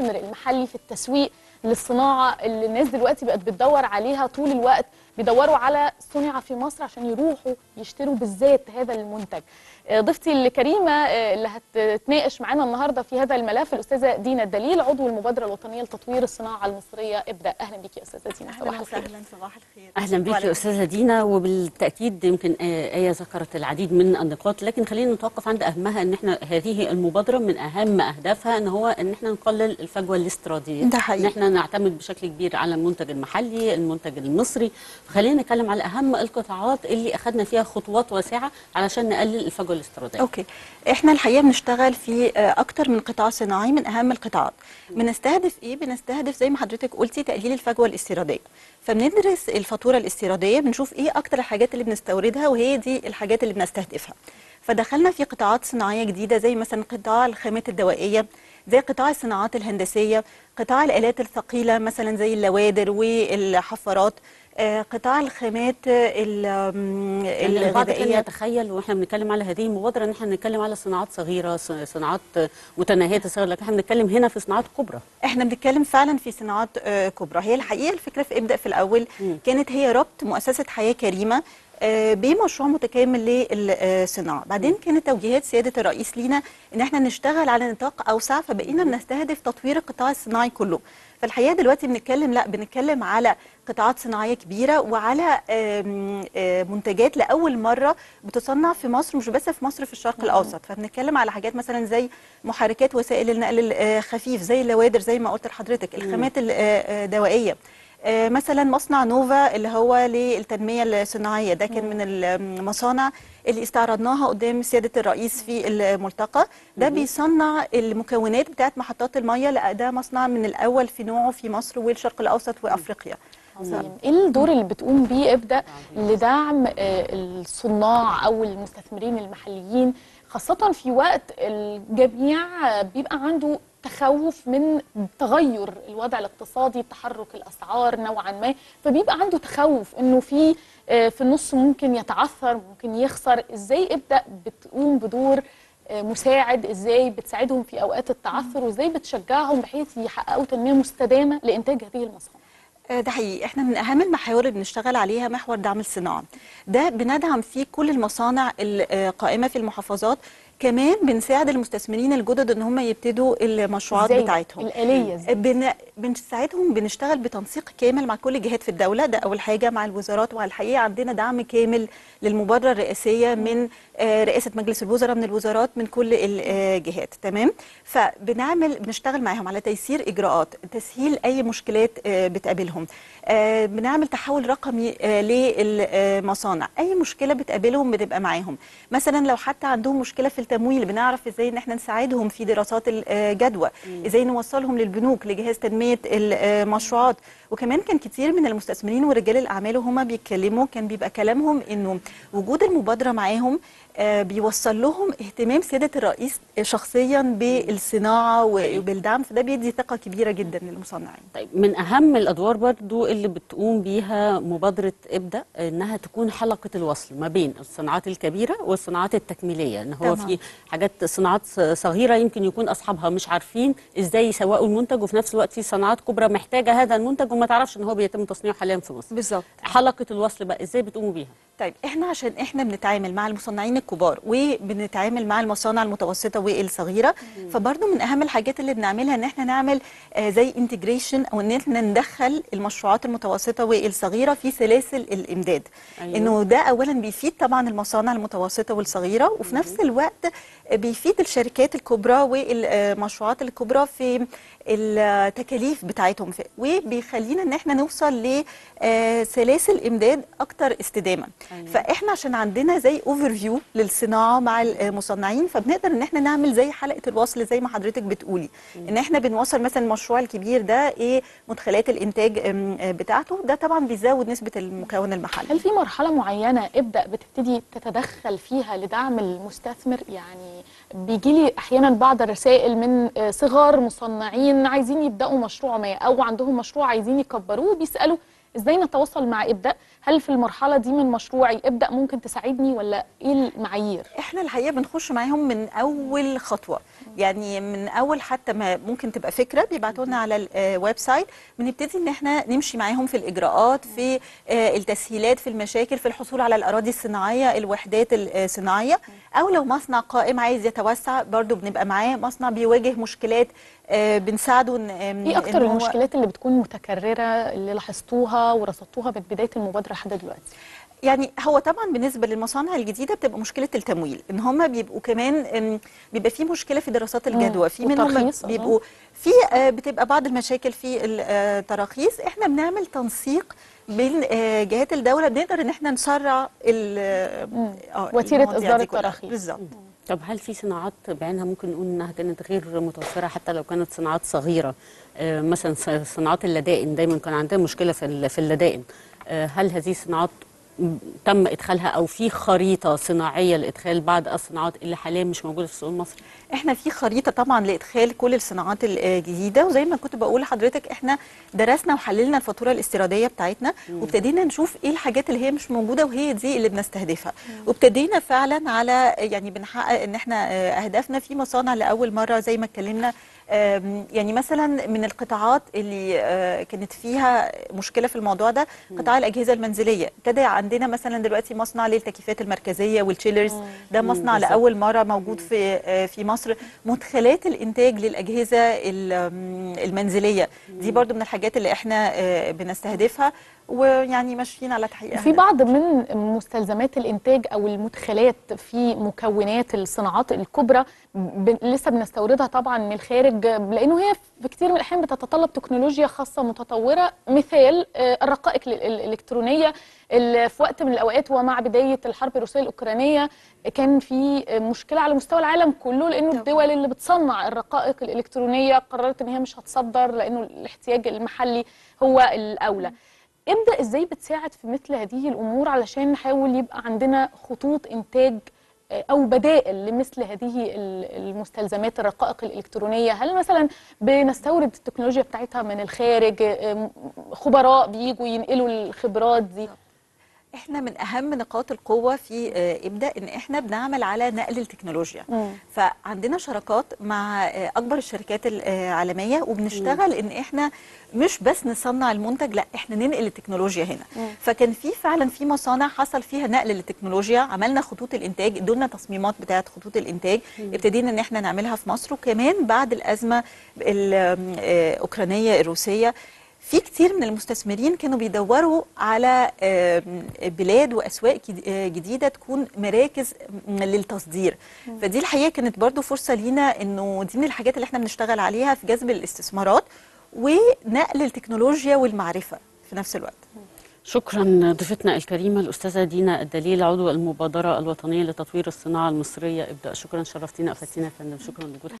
المستثمر المحلي في التسويق للصناعة اللي الناس دلوقتي بقت بتدور عليها طول الوقت. بيدوروا على صنع في مصر عشان يروحوا يشتروا بالذات هذا المنتج. آه، ضيفتي الكريمة آه، اللي هتتناقش معانا النهارده في هذا الملف الأستاذة دينا الدليل عضو المبادرة الوطنية لتطوير الصناعة المصرية. ابدأ. أهلا بيكي يا أستاذة دينا. صباح أهلا الخير. وسهلا. صباح الخير. أهلا يا أستاذة دينا. وبالتأكيد يمكن آه، آية ذكرت العديد من النقاط لكن خلينا نتوقف عند أهمها إن إحنا هذه المبادرة من أهم أهدافها إن هو إن إحنا نقلل الفجوة الاستيرادية. ده حقيقي. إن إحنا نعتمد بشكل كبير على المنتج المحلي المنتج المصري. خلينا نتكلم على أهم القطاعات اللي أخذنا فيها خطوات واسعة علشان نقلل الفجوة الاستيرادية. أوكي. إحنا الحقيقة بنشتغل في آه، أكتر من قطاع صناعي من أهم القطاعات. بنستهدف إيه؟ بنستهدف زي ما حضرتك قلتي تقليل الفجوة الاستيرادية. فبندرس الفاتورة الاستيرادية بنشوف إيه أكتر الحاجات اللي بنستوردها وهي دي الحاجات اللي بنستهدفها. فدخلنا في قطاعات صناعية جديدة زي مثلا قطاع الخامات الدوائية. زي قطاع الصناعات الهندسية قطاع الآلات الثقيلة مثلا زي اللوادر والحفارات آه، قطاع الخامات ال- آم، يعني البعض كان الغذائيه يتخيل وإحنا بنتكلم على هذه المبادرة إن إحنا بنتكلم على صناعات صغيرة صناعات متناهية الصغر لكن إحنا بنتكلم هنا في صناعات كبرى. إحنا بنتكلم فعلا في صناعات آه، كبرى. هي الحقيقة الفكرة في ابدأ في الأول. كانت هي ربط مؤسسة حياة كريمة آه، بمشروع متكامل للصناعة. بعدين كانت توجيهات سيادة الرئيس لينا إن إحنا نشتغل على نطاق أوسع فبقينا بنستهدف تطوير القطاع الصناعي كله. فالحقيقة دلوقتي بنتكلم لا بنتكلم على قطاعات صناعية كبيرة وعلى آه، منتجات لأول مرة بتصنع في مصر مش بس في مصر في الشرق الأوسط. فبنتكلم على حاجات مثلا زي محركات وسائل النقل الخفيف زي اللوادر زي ما قلت لحضرتك الخامات الدوائيه آه، مثلا مصنع نوفا اللي هو للتنمية الصناعية ده كان من المصانع اللي استعرضناها قدام سيادة الرئيس في الملتقى. ده بيصنع المكونات بتاعت محطات المية لأ ده مصنع من الأول في نوعه في مصر والشرق الأوسط وأفريقيا. عظيم. إيه الدور اللي بتقوم بيه ابدا لدعم آه، الصناع أو المستثمرين المحليين خاصة في وقت الجميع آه، بيبقى عنده تخوف من تغير الوضع الاقتصادي تحرك الأسعار نوعا ما. فبيبقى عنده تخوف إنه في آه، في النص ممكن يتعثر ممكن يخسر. إزاي ابدأ بتقوم بدور آه، مساعد؟ إزاي بتساعدهم في أوقات التعثر؟ وإزاي بتشجعهم بحيث يحققوا تنمية مستدامة لإنتاج هذه المصانع؟ آه، ده حقيقي. إحنا من أهم المحاور اللي بنشتغل عليها محور دعم الصناعة. ده بندعم فيه كل المصانع القائمه في المحافظات. كمان بنساعد المستثمرين الجدد إن هم يبتدوا المشروعات؟ بتاعتهم. الآلية إزاي؟ بن... بنساعدهم بنشتغل بتنسيق كامل مع كل الجهات في الدولة. ده أول حاجة مع الوزارات والحقيقة عندنا دعم كامل للمبادرة الرئاسية من آه، رئاسة مجلس الوزراء من الوزارات من كل الجهات تمام؟ فبنعمل بنشتغل معاهم على تيسير إجراءات تسهيل أي مشكلات آه، بتقابلهم. آه، بنعمل تحول رقمي آه، للمصانع أي مشكلة بتقابلهم بنبقى معاهم. مثلا لو حتى عندهم مشكلة في التمويل بنعرف إزاي إن إحنا نساعدهم في دراسات الجدوى إزاي نوصلهم للبنوك لجهاز تنمية المشروعات وكمان كان كتير من المستثمرين ورجال الأعمال وهما بيتكلموا كان بيبقى كلامهم إنه وجود المبادرة معاهم آه، بيوصل لهم اهتمام سياده الرئيس شخصيا بالصناعة وبالدعم فده بيدي ثقة كبيرة جدا للمصنعين طيب من أهم الأدوار برضو اللي بتقوم بيها مبادرة إبدأ إنها تكون حلقة الوصل ما بين الصناعات الكبيرة والصناعات التكميلية إن هو تمام. في حاجات صناعات صغيرة يمكن يكون أصحابها مش عارفين إزاي يسوقوا المنتج وفي نفس الوقت في صناعات كبرى محتاجة هذا المنتج وما تعرفش إن هو بيتم تصنيعه حاليا في مصر. بالظبط. حلقة الوصل بقى إزاي بتقوموا بيها؟ طيب إحنا عشان إحنا بنتعامل مع المصنعين الكبار وبنتعامل مع المصانع المتوسطة والصغيرة فبرضو من أهم الحاجات اللي بنعملها إن إحنا نعمل آه زي انتجريشن أو إن إحنا ندخل المشروعات المتوسطة والصغيرة في سلاسل الإمداد. أيوة. إنه ده اولا بيفيد طبعا المصانع المتوسطة والصغيرة وفي نفس الوقت بيفيد الشركات الكبرى والمشروعات الكبرى في التكاليف بتاعتهم وبيخلينا إن إحنا نوصل لسلاسل إمداد أكتر استدامة. أيوة. فإحنا عشان عندنا زي overview للصناعة مع المصنعين فبنقدر إن إحنا نعمل زي حلقة الوصل زي ما حضرتك بتقولي. إن إحنا بنوصل مثلا المشروع الكبير ده إيه؟ مدخلات الإنتاج بتاعته. ده طبعا بيزود نسبة المكون المحلي. هل في مرحلة معينة ابدأ بتبتدي تتدخل فيها لدعم المستثمر؟ يعني بيجي لي أحيانا بعض الرسائل من آه، صغار مصنعين عايزين يبدأوا مشروع ما أو عندهم مشروع عايزين يكبروه بيسألوا إزاي نتواصل مع ابدا هل في المرحلة دي من مشروعي ابدا ممكن تساعدني ولا إيه المعايير؟ إحنا الحقيقة بنخش معاهم من أول خطوة. يعني من أول حتى ما ممكن تبقى فكرة بيبعتوا لنا على ال website. بنبتدي إن إحنا نمشي معاهم في الإجراءات في آه، التسهيلات في المشاكل في الحصول على الأراضي الصناعية الوحدات الصناعية. أو لو مصنع قائم عايز يتوسع برضو بنبقى معاه. مصنع بيواجه مشكلات آه، بنساعده ان إيه أكتر إن المشكلات اللي بتكون متكررة اللي لاحظتوها ورصدتوها من بداية المبادرة لحد دلوقتي يعني هو طبعا بالنسبة للمصانع الجديدة بتبقى مشكلة التمويل إن هم بيبقوا كمان إن بيبقى في مشكلة في دراسات الجدوى في منهم آه. بيبقوا في آه، بتبقى بعض المشاكل في التراخيص إحنا بنعمل تنسيق بين آه، جهات الدولة بنقدر إن إحنا نسرع ال- آه، دي كلها. التراخيص. بالظبط طب هل في صناعات بعينها ممكن نقول إنها كانت غير متوفرة حتى لو كانت صناعات صغيرة؟ آه، مثلا صناعات اللدائن دايما كان عندها مشكلة في ال- في اللدائن. آه، هل هذه الصناعات تم إدخالها أو في خريطة صناعية لإدخال بعض الصناعات اللي حاليا مش موجودة في السوق المصري؟ إحنا في خريطة طبعا لإدخال كل الصناعات الجديدة وزي ما كنت بقول لحضرتك إحنا درسنا وحللنا الفاتورة الاستيرادية بتاعتنا وابتدينا نشوف إيه الحاجات اللي هي مش موجودة وهي دي اللي بنستهدفها. وابتدينا فعلا على يعني بنحقق إن إحنا آه، أهدافنا في مصانع لأول مرة زي ما اتكلمنا يعني مثلا من القطاعات اللي آه، كانت فيها مشكلة في الموضوع ده قطاع الأجهزة المنزلية. ابتدى عندنا مثلا دلوقتي مصنع للتكييفات المركزية والتشيلرز ده مصنع. لأول مرة موجود في آه، في مصر. مدخلات الإنتاج للأجهزة المنزلية. دي برضو من الحاجات اللي إحنا آه، بنستهدفها. ويعني ماشيين على تحقيقها في بعض من مستلزمات الإنتاج أو المدخلات في مكونات الصناعات الكبرى ب... لسه بنستوردها طبعا من الخارج لأنه هي في كتير من الأحيان بتتطلب تكنولوجيا خاصة متطورة مثال آه، الرقائق ال- ال- الإلكترونية اللي في وقت من الأوقات ومع بداية الحرب الروسية الأوكرانية كان في مشكلة على مستوى العالم كله لأنه الدول اللي بتصنع الرقائق الإلكترونية قررت إن هي مش هتصدر لأنه الاحتياج المحلي هو الأولى. ابدا إزاي بتساعد في مثل هذه الأمور علشان نحاول يبقى عندنا خطوط انتاج آه، أو بدائل لمثل هذه ال- المستلزمات الرقائق الإلكترونية؟ هل مثلا بنستورد التكنولوجيا بتاعتها من الخارج؟ آه، خبراء بيجوا ينقلوا الخبرات دي. إحنا من أهم نقاط القوة في آه، ابدا إن إحنا بنعمل على نقل التكنولوجيا. مم. فعندنا شراكات مع آه، أكبر الشركات العالمية وبنشتغل إن إحنا مش بس نصنع المنتج لا إحنا ننقل التكنولوجيا هنا. فكان في فعلا في مصانع حصل فيها نقل للتكنولوجيا عملنا خطوط الإنتاج ادونا تصميمات بتاعه خطوط الإنتاج ابتدينا إن إحنا نعملها في مصر. وكمان بعد الأزمة الاوكرانيه الروسية في كتير من المستثمرين كانوا بيدوروا على بلاد وأسواق آه، جديدة تكون مراكز للتصدير. فدي الحقيقة كانت برضو فرصة لينا إنه دي من الحاجات اللي إحنا بنشتغل عليها في جذب الاستثمارات ونقل التكنولوجيا والمعرفة في نفس الوقت. شكرا ضيفتنا الكريمة الأستاذة دينا الدليل عضو المبادرة الوطنية لتطوير الصناعة المصرية ابدا شكرا شرفتينا أفدتينا يا فندم. شكرا لوجودك.